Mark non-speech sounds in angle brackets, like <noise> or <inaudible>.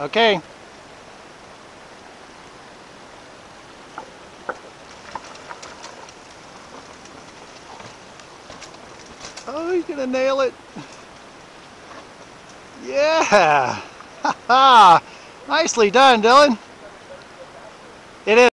Okay. Oh, he's gonna nail it. Yeah. <laughs> Nicely done, Dylan. It is.